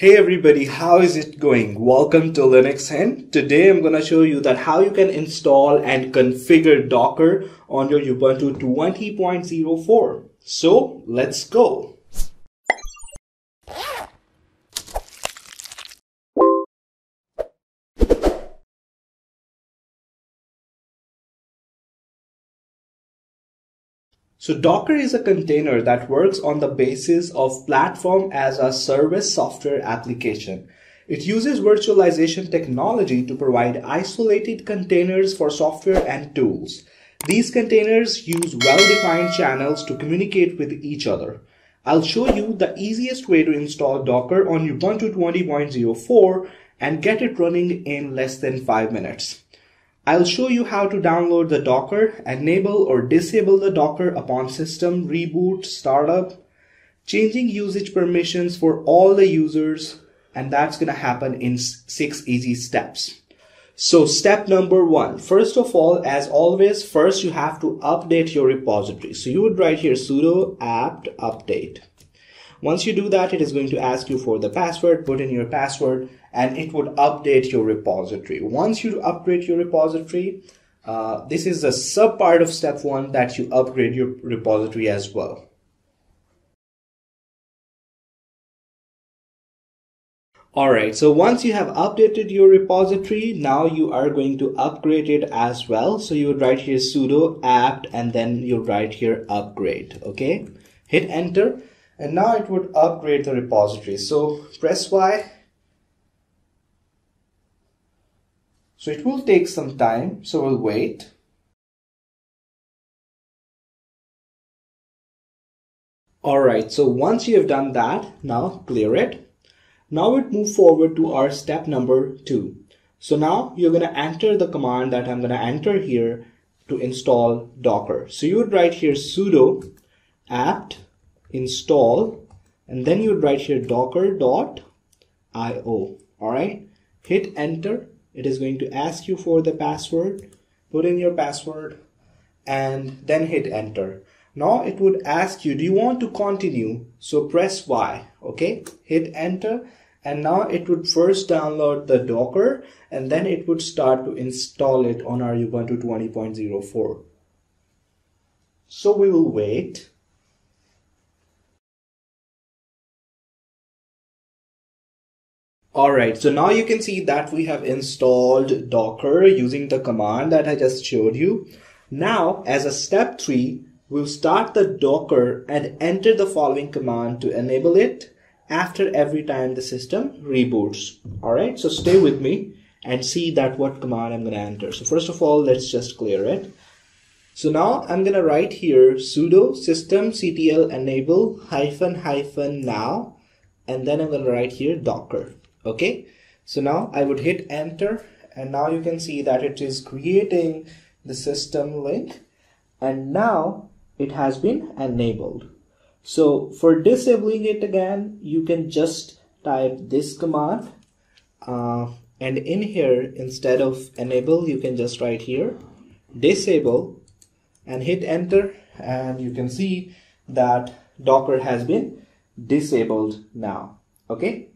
Hey everybody, how is it going? Welcome to Linux Hint. Today I'm going to show you that how you can install and configure Docker on your Ubuntu 20.04. So let's go. So Docker is a container that works on the basis of platform as a service software application. It uses virtualization technology to provide isolated containers for software and tools. These containers use well-defined channels to communicate with each other. I'll show you the easiest way to install Docker on Ubuntu 20.04 and get it running in less than 5 minutes. I'll show you how to download the Docker, enable or disable the Docker upon system reboot, startup, changing usage permissions for all the users, and that's going to happen in six easy steps. So step number one, first of all, as always, first you have to update your repository. So you would write here sudo apt update. Once you do that, it is going to ask you for the password, put in your password, and it would update your repository. Once you upgrade your repository, uh, this is a sub part of step one that you upgrade your repository as well. Alright, so once you have updated your repository, now you are going to upgrade it as well. So you would write here sudo apt and then you write here upgrade, okay? Hit enter and now it would upgrade the repository. So press Y. So it will take some time, so we'll wait. Alright, so once you have done that, now clear it. Now we move forward to our step number two. So now you're going to enter the command that I'm going to enter here to install Docker. So you would write here sudo apt install and then you would write here docker.io all right hit enter it is going to ask you for the password put in your password and then hit enter. Now it would ask you do you want to continue? So press y okay? Hit enter and now it would first download the docker and then it would start to install it on our ubuntu 20.04 so we will wait Alright, so now you can see that we have installed Docker using the command that I just showed you. Now, as a step 3, we'll start the Docker and enter the following command to enable it after every time the system reboots. Alright, so stay with me and see that what command I'm going to enter. So first of all, let's just clear it. So now I'm going to write here sudo systemctl enable hyphen hyphen now and then I'm going to write here docker okay? So now I would hit enter and now you can see that it is creating the system link and now it has been enabled. So for disabling it again you can just type this command uh, and in here instead of enable you can just write here disable and hit enter and you can see that docker has been disabled now. Okay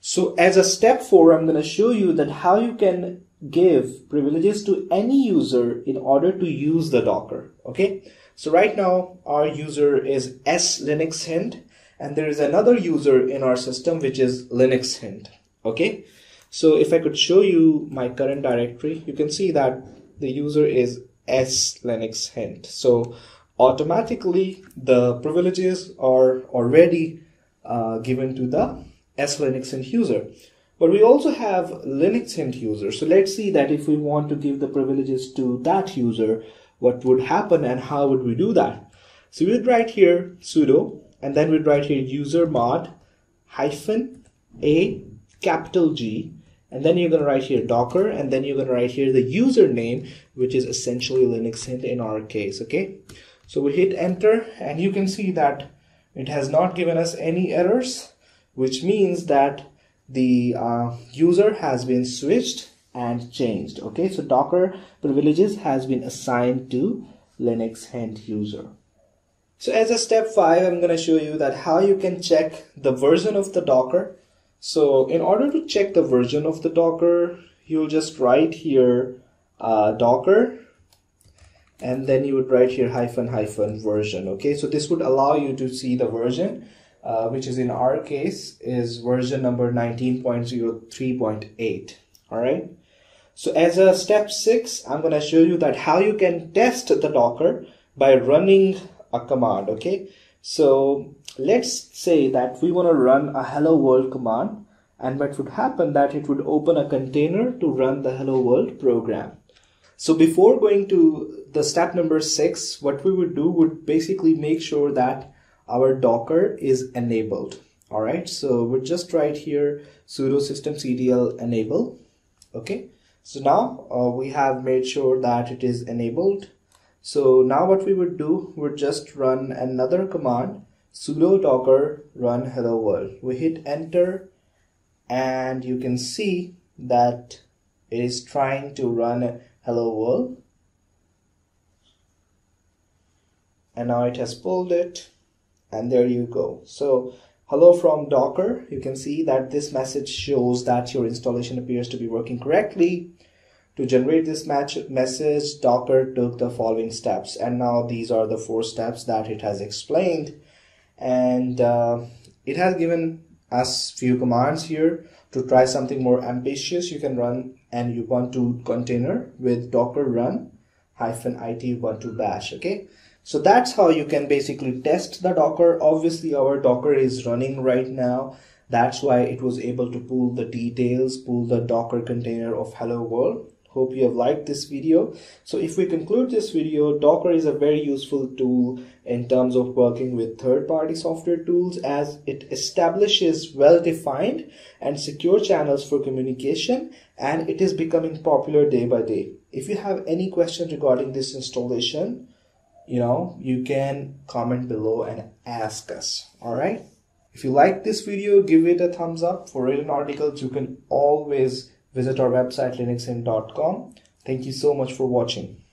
so as a step four, I'm going to show you that how you can give privileges to any user in order to use the Docker. Okay. So right now our user is S Linux Hint and there is another user in our system which is Linux Hint. Okay. So if I could show you my current directory, you can see that the user is S Linux Hint. So automatically the privileges are already uh, given to the S Linux Hint user. But we also have Linux Hint user. So let's see that if we want to give the privileges to that user, what would happen and how would we do that? So we'd write here sudo and then we'd write here usermod hyphen a capital G and then you're going to write here docker and then you're going to write here the username which is essentially linux hint in our case okay so we hit enter and you can see that it has not given us any errors which means that the uh, user has been switched and changed okay? So docker privileges has been assigned to linux hint user. So as a step five i'm going to show you that how you can check the version of the docker. So in order to check the version of the Docker, you'll just write here uh, Docker and then you would write here hyphen hyphen version. Okay, so this would allow you to see the version, uh, which is in our case is version number 19.03.8. All right. So as a step six, I'm going to show you that how you can test the Docker by running a command. Okay. So let's say that we want to run a hello world command and what would happen that it would open a container to run the hello world program. So before going to the step number six, what we would do would basically make sure that our Docker is enabled. All right, so we'll just write here sudo systemctl enable. Okay, so now uh, we have made sure that it is enabled. So now what we would do would just run another command sudo docker run hello world. We hit enter and you can see that it is trying to run hello world and now it has pulled it and there you go. So hello from docker. You can see that this message shows that your installation appears to be working correctly. To generate this match message docker took the following steps. And now these are the four steps that it has explained. And uh, it has given us few commands here to try something more ambitious. You can run an ubuntu container with docker run hyphen it ubuntu bash okay so that's how you can basically test the docker. Obviously our docker is running right now. That's why it was able to pull the details pull the docker container of hello world. Hope you have liked this video. So if we conclude this video docker is a very useful tool in terms of working with third-party software tools as it establishes well-defined and secure channels for communication and it is becoming popular day by day. If you have any questions regarding this installation you know you can comment below and ask us all right if you like this video give it a thumbs up for written articles you can always visit our website linuxhint.com. Thank you so much for watching.